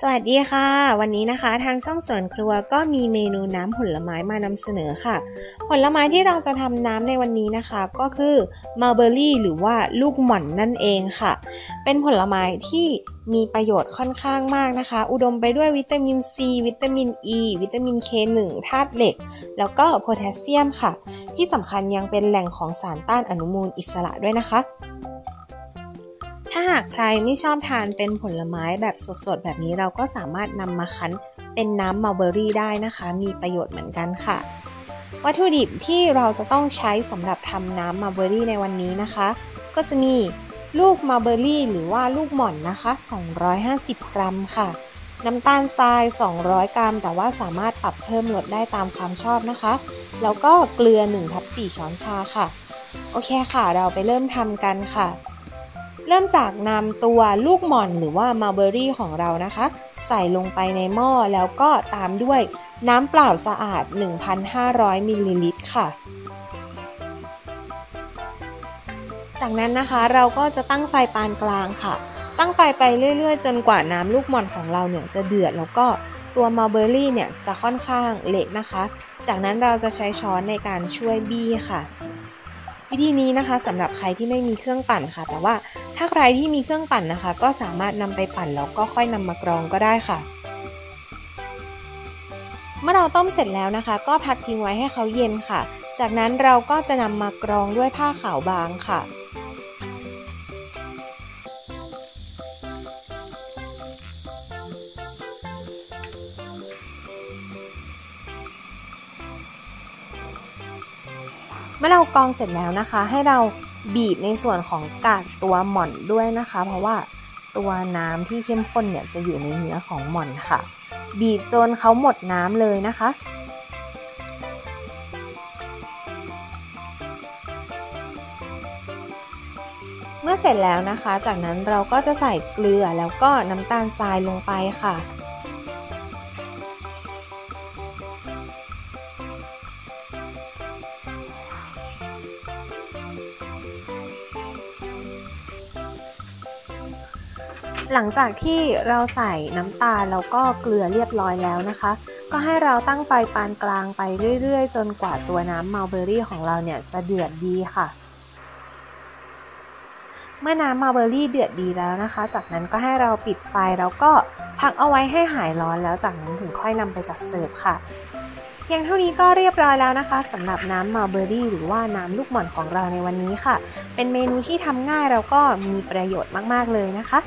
สวัสดีค่ะ วันนี้นะคะทางช่องสวนครัวก็มีเมนูน้ำผลไม้มานำเสนอค่ะ ผลไม้ที่เราจะทำน้ำในวันนี้นะคะ ก็คือมัลเบอรี่หรือว่าลูกหม่อนนั่นเองค่ะ เป็นผลไม้ที่มีประโยชน์ค่อนข้างมากนะคะ อุดมไปด้วยวิตามินซีวิตามินอ e, ีวิตามิน K1 ธาตุเหล็ก แล้วก็โพแทสเซียมค่ะ ที่สำคัญยังเป็นแหล่งของสารต้านอนุมูลอิสระด้วยนะคะ ถ้าหากใครไม่ชอบทานเป็นผลไม้แบบสดๆ แบบนี้เราก็สามารถนำมาคั้นเป็นน้ำมัลเบอรี่ได้นะคะ มีประโยชน์เหมือนกันค่ะ วัตถุดิบที่เราจะต้องใช้สำหรับทำน้ำมัลเบอรี่ในวันนี้นะคะ ก็จะมีลูกมัลเบอรี่หรือว่าลูกหม่อนนะคะ 250 กรัมค่ะ น้ำตาลทราย 200 กรัม แต่ว่าสามารถปรับเพิ่มลดได้ตามความชอบนะคะ แล้วก็เกลือ1ทับ4ช้อนชาค่ะ โอเคค่ะ เราไปเริ่มทำกันค่ะ เริ่มจากนำตัวลูกหม่อนหรือว่ามัลเบอรี่ของเรานะคะ ใส่ลงไปในหม้อแล้วก็ตามด้วยน้ำเปล่าสะอาด 1,500มิลลิลิตรค่ะ จากนั้นนะคะเราก็จะตั้งไฟปานกลางค่ะ ตั้งไฟไปเรื่อยๆ จนกว่าน้ำลูกหม่อนของเราเนี่ยจะเดือดแล้วก็ตัวมัลเบอรี่เนี่ยจะค่อนข้างเละนะคะ จากนั้นเราจะใช้ช้อนในการช่วยบี้ค่ะ วิธีนี้นะคะสำหรับใครที่ไม่มีเครื่องปั่นค่ะ แต่ว่า ถ้าใครที่มีเครื่องปั่นนะคะ ก็สามารถนำไปปั่นแล้วก็ค่อยนำมากรองก็ได้ค่ะ เมื่อเราต้มเสร็จแล้วนะคะ ก็พักทิ้งไว้ให้เขาเย็นค่ะ จากนั้นเราก็จะนำมากรองด้วยผ้าขาวบางค่ะเมื่อเรากรองเสร็จแล้วนะคะ ให้เรา บีบในส่วนของกากตัวหม่อนด้วยนะคะ เพราะว่าตัวน้ำที่เข้มข้นเนี่ยจะอยู่ในเนื้อของหม่อนค่ะ บีบจนเขาหมดน้ำเลยนะคะเมื่อเสร็จแล้วนะคะ จากนั้นเราก็จะใส่เกลือแล้วก็น้ำตาลทรายลงไปค่ะ หลังจากที่เราใส่น้ำตาลแล้วก็เกลือเรียบร้อยแล้วนะคะ ก็ให้เราตั้งไฟปานกลางไปเรื่อยๆ จนกว่าตัวน้ำมัลเบอรี่ของเราเนี่ยจะเดือดดีค่ะ เมื่อน้ำมัลเบอรี่เดือดดีแล้วนะคะ จากนั้นก็ให้เราปิดไฟแล้วก็พักเอาไว้ให้หายร้อนแล้วจากนั้นถึงค่อยนำไปจัดเสิร์ฟค่ะเพียงเท่านี้ก็เรียบร้อยแล้วนะคะสำหรับน้ำมัลเบอรี่หรือว่าน้ำลูกหม่อนของเราในวันนี้ค่ะ เป็นเมนูที่ทำง่ายแล้วก็มีประโยชน์มาก ๆ เลยนะคะ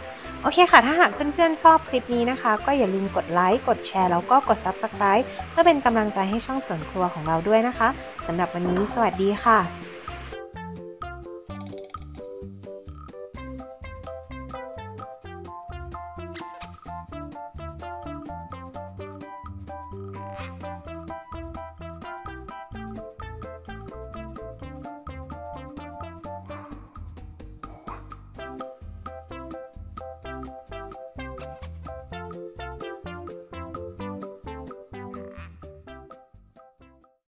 โอเคค่ะ ถ้าหากเพื่อนๆชอบคลิปนี้นะคะ ก็อย่าลืมกดไลค์ กดแชร์ แล้วก็กด Subscribe เพื่อเป็นกำลังใจให้ช่องสวนครัวของเราด้วยนะคะสำหรับวันนี้ สวัสดีค่ะ